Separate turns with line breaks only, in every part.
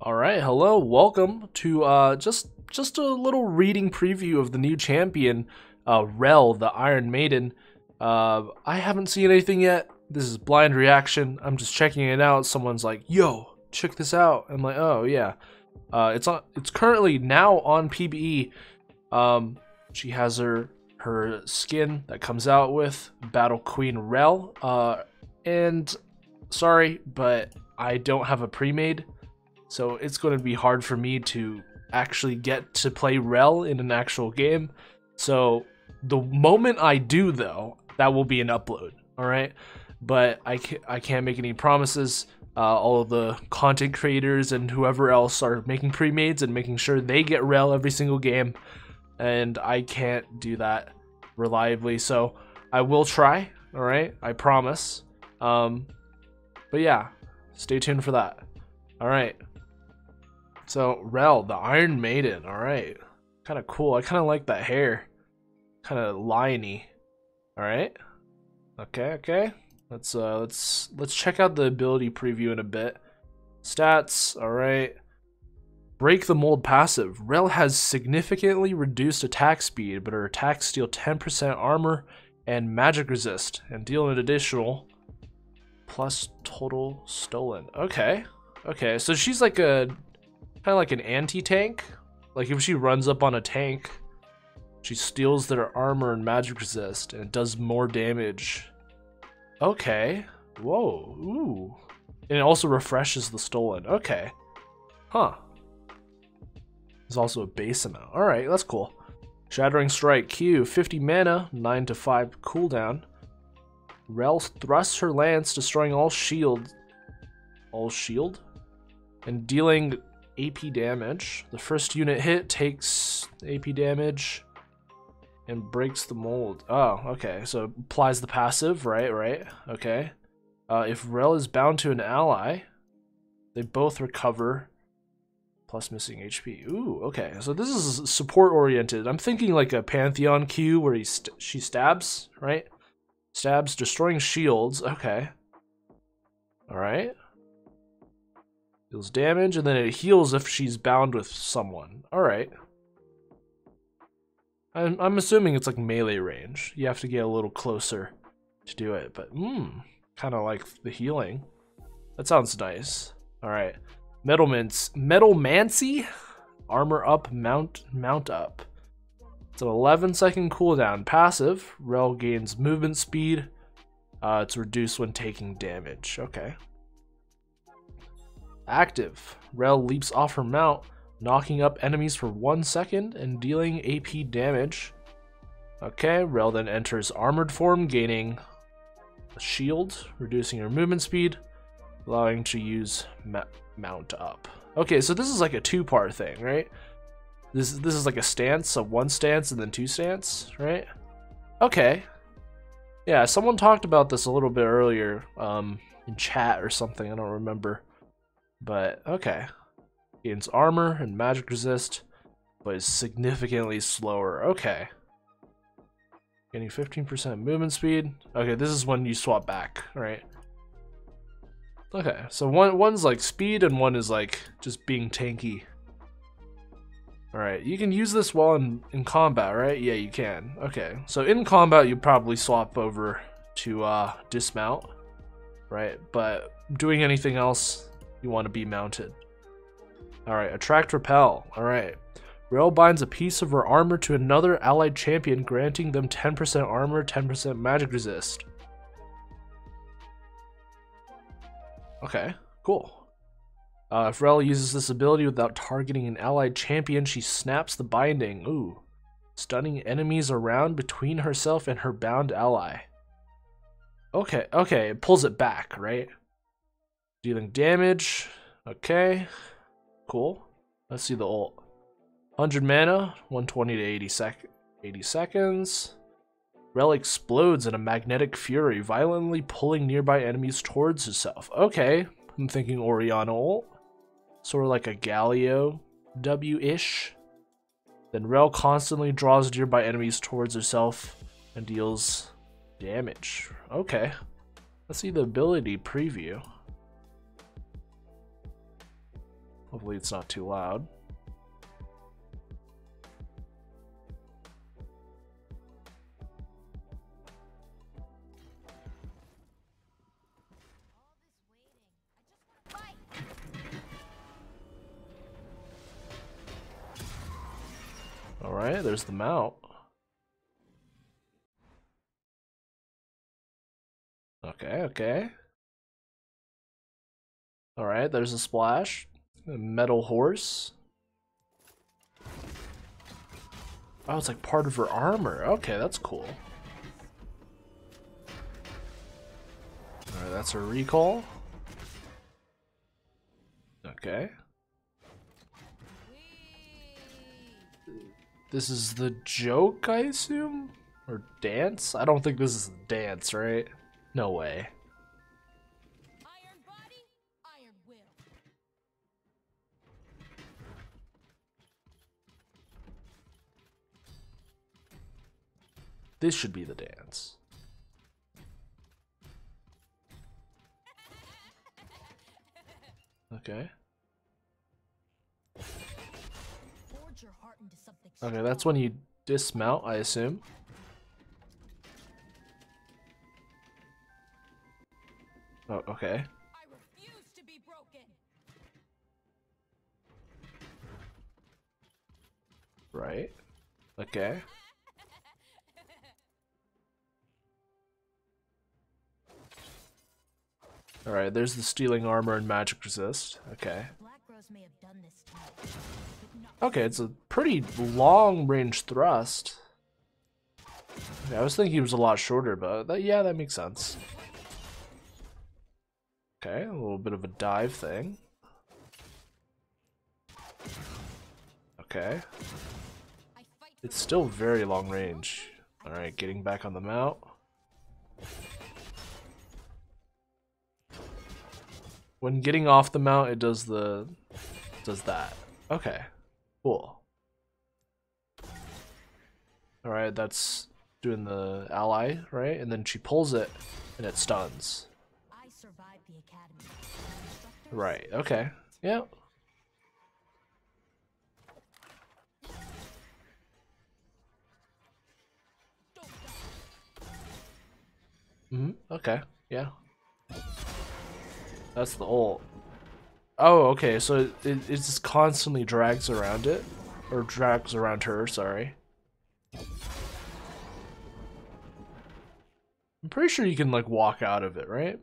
All right, hello, welcome to uh, just just a little reading preview of the new champion, uh, Rell, the Iron Maiden. Uh, I haven't seen anything yet. This is blind reaction. I'm just checking it out. Someone's like, "Yo, check this out." I'm like, "Oh yeah." Uh, it's on. It's currently now on PBE. Um, she has her her skin that comes out with Battle Queen Rell. Uh, and sorry, but I don't have a pre-made. So it's going to be hard for me to actually get to play Rell in an actual game. So the moment I do, though, that will be an upload. All right, but I can't, I can't make any promises. Uh, all of the content creators and whoever else are making pre-mades and making sure they get Rell every single game, and I can't do that reliably. So I will try. All right, I promise. Um, but yeah, stay tuned for that. All right. So Rell, the Iron Maiden. All right, kind of cool. I kind of like that hair, kind of liony. All right. Okay. Okay. Let's uh let's let's check out the ability preview in a bit. Stats. All right. Break the mold passive. Rell has significantly reduced attack speed, but her attacks steal 10% armor and magic resist, and deal an additional plus total stolen. Okay. Okay, so she's like a kind of like an anti-tank. Like if she runs up on a tank, she steals their armor and magic resist and does more damage. Okay. Whoa. Ooh. And it also refreshes the stolen. Okay. Huh. There's also a base amount. Alright, that's cool. Shattering Strike Q, 50 mana, 9 to 5 cooldown. Rell thrusts her lance, destroying all shield. All shield? And dealing AP damage. The first unit hit takes AP damage and breaks the mold. Oh, okay. So applies the passive, right, right. Okay. Uh, if Rell is bound to an ally, they both recover plus missing HP. Ooh, okay. So this is support oriented. I'm thinking like a Pantheon Q where he st she stabs, right? Stabs, destroying shields. Okay. All right. Deals damage, and then it heals if she's bound with someone. All right. I'm, I'm assuming it's like melee range. You have to get a little closer to do it, but mmm, kind of like the healing. That sounds nice. All right. Metalman's Metalmancy, armor up, mount mount up. It's an 11 second cooldown. Passive, Rell gains movement speed. Uh, it's reduced when taking damage. Okay. Active, Rell leaps off her mount, knocking up enemies for one second and dealing AP damage. Okay, Rell then enters armored form, gaining a shield, reducing her movement speed, allowing to use mount up. Okay, so this is like a two-part thing, right? This this is like a stance, a one stance and then two stance, right? Okay. Yeah, someone talked about this a little bit earlier um, in chat or something. I don't remember, but okay. Gains armor and magic resist, but is significantly slower. Okay. Getting 15% movement speed. Okay, this is when you swap back, right? Okay, so one one's like speed and one is like just being tanky. Alright, you can use this while in, in combat, right? Yeah, you can. Okay, so in combat you probably swap over to uh, dismount, right? But doing anything else, you want to be mounted. Alright, attract repel. Alright. Rell binds a piece of her armor to another allied champion, granting them 10% armor, 10% magic resist. Okay, cool. Uh, if Rell uses this ability without targeting an allied champion, she snaps the binding. Ooh. Stunning enemies around between herself and her bound ally. Okay, okay, it pulls it back, right? Dealing damage. Okay. Cool. Let's see the ult. 100 mana, 120 to 80, sec 80 seconds. Rell explodes in a magnetic fury, violently pulling nearby enemies towards herself. Okay, I'm thinking Orianna ult. Sort of like a Galio W-ish. Then Rell constantly draws nearby enemies towards herself and deals damage. Okay. Let's see the ability preview. Hopefully it's not too loud. Alright, there's the mount. Okay, okay. Alright, there's a splash. A metal horse. Oh, it's like part of her armor. Okay, that's cool. Alright, that's her recall. Okay. This is the joke, I assume? Or dance? I don't think this is dance, right? No way. This should be the dance. Okay. Okay, that's when you dismount, I assume. Oh, okay. Right. Okay. Alright, there's the stealing armor and magic resist. Okay. Okay, it's a pretty long range thrust. Yeah, I was thinking it was a lot shorter, but that, yeah, that makes sense. Okay, a little bit of a dive thing. Okay. It's still very long range. Alright, getting back on the mount. When getting off the mount, it does the... does that. Okay. Cool. Alright, that's doing the ally, right? And then she pulls it, and it stuns. Right, okay. Yeah. Mm hmm okay, yeah. That's the ult. Oh, okay, so it, it, it just constantly drags around it. Or drags around her, sorry. I'm pretty sure you can, like, walk out of it, right?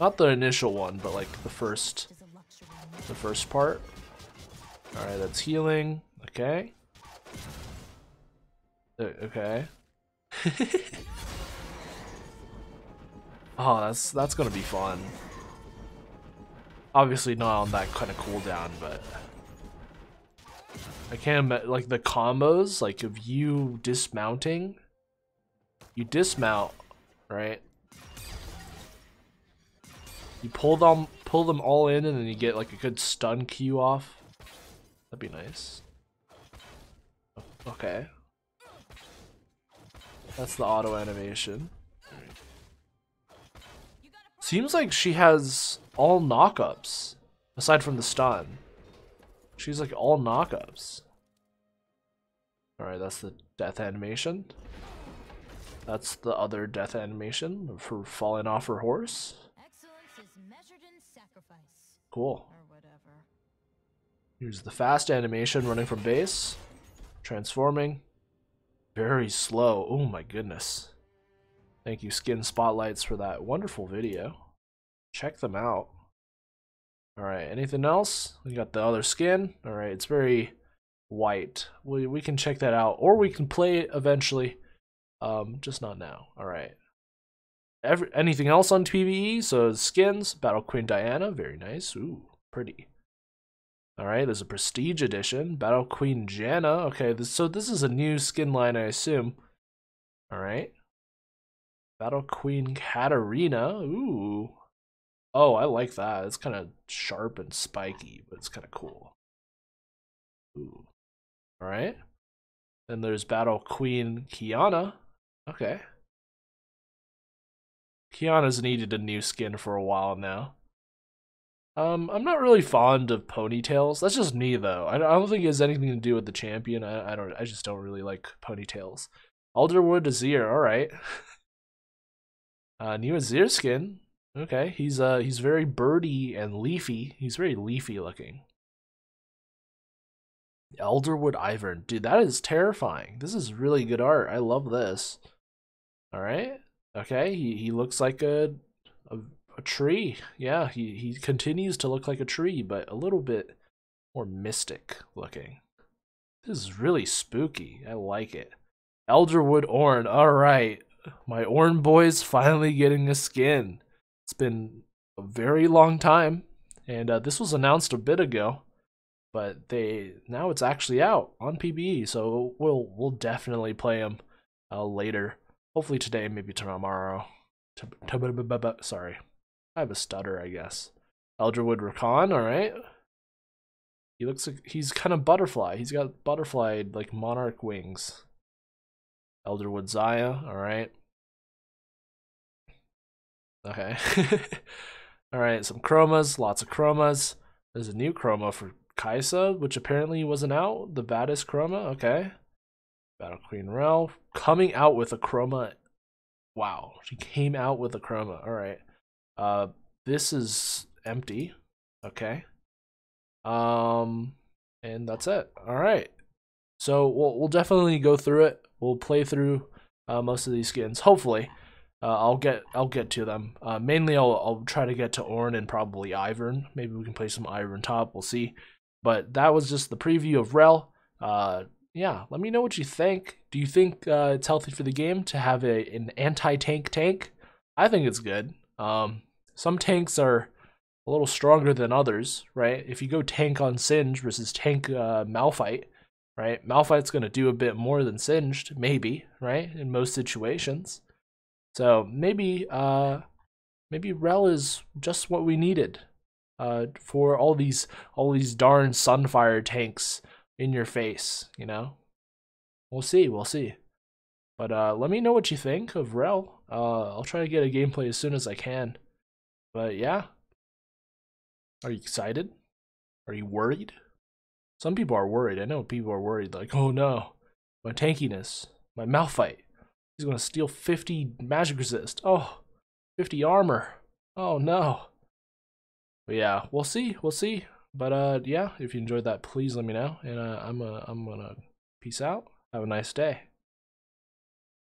Not the initial one, but, like, the first... The first part. Alright, that's healing. Okay. Uh, okay. oh, that's that's gonna be fun. Obviously not on that kind of cooldown, but I can't like the combos, like of you dismounting, you dismount, right? You pull them, pull them all in, and then you get like a good stun Q off. That'd be nice. Okay. That's the auto animation. Seems like she has all knockups, aside from the stun. She's like all knockups. Alright, that's the death animation. That's the other death animation for falling off her horse. Cool. Here's the fast animation running from base. Transforming. Very slow. Oh my goodness. Thank you, Skin Spotlights, for that wonderful video. Check them out. Alright, anything else? We got the other skin. Alright, it's very white. We, we can check that out. Or we can play it eventually. Um, just not now. Alright. Every, anything else on PBE? So skins, Battle Queen Diana, very nice. Ooh, pretty. Alright, there's a Prestige Edition. Battle Queen Janna. Okay, this, so this is a new skin line, I assume. Alright. Battle Queen Katarina. Ooh. Oh, I like that. It's kind of sharp and spiky, but it's kind of cool. Ooh. Alright. Then there's Battle Queen Qiyana. Okay. Qiyana's needed a new skin for a while now. Um, I'm not really fond of ponytails. That's just me, though. I don't, I don't think it has anything to do with the champion. I, I don't. I just don't really like ponytails. Elderwood Azir. All right. uh, new Azir skin. Okay, he's uh he's very birdy and leafy. He's very leafy looking. Elderwood Ivern. Dude, that is terrifying. This is really good art. I love this. All right. Okay, he, he looks like a, a, a tree. Yeah, he, he continues to look like a tree, but a little bit more mystic looking. This is really spooky. I like it. Elderwood Ornn. All right. My Ornn boy's finally getting a skin. It's been a very long time, and uh, this was announced a bit ago but they now it's actually out on PBE, so we'll we'll definitely play them uh, later. Hopefully today, maybe tomorrow. Sorry, I have a stutter, I guess. Elderwood Rakan, all right. He looks like he's kind of butterfly. He's got butterfly like monarch wings. Elderwood Xayah, all right. Okay. all right, some chromas, lots of chromas. There's a new chroma for Kai'Sa, which apparently wasn't out. The baddest chroma, okay. Battle Queen Rell coming out with a chroma. Wow, she came out with a chroma. All right. Uh, this is empty. Okay. Um, and that's it. All right. So we'll we'll definitely go through it. We'll play through uh, most of these skins. Hopefully, uh, I'll get I'll get to them. Uh, mainly, I'll I'll try to get to Ornn and probably Ivern. Maybe we can play some Ivern top. We'll see. But that was just the preview of Rell. Uh, yeah, let me know what you think. Do you think uh, it's healthy for the game to have a, an anti-tank tank? I think it's good. Um, some tanks are a little stronger than others, right? If you go tank on Singed versus tank uh, Malphite, right? Malphite's going to do a bit more than Singed, maybe, right? In most situations. So maybe, uh, maybe Rell is just what we needed uh, for all these all these darn Sunfire tanks in your face. You know, we'll see, we'll see. But uh, let me know what you think of Rell. Uh, I'll try to get a gameplay as soon as I can. But yeah, are you excited? Are you worried? Some people are worried. I know people are worried. Like, oh no, my tankiness, my Malphite. He's gonna steal 50 magic resist. Oh, 50 armor. Oh no. But yeah, we'll see. We'll see. But uh, yeah, if you enjoyed that, please let me know. And uh, I'm uh, I'm gonna peace out. Have a nice day.